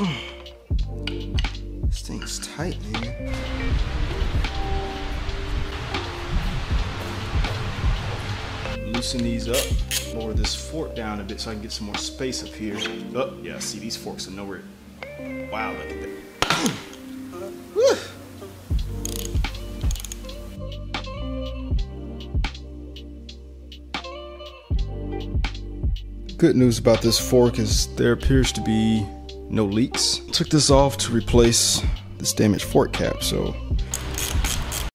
This thing's tight, man. Loosen these up, lower this fork down a bit so I can get some more space up here. Oh, yeah, see, these forks are nowhere. Wow, look at that. Good news about this fork is there appears to be no leaks. Took this off to replace this damaged fork cap, so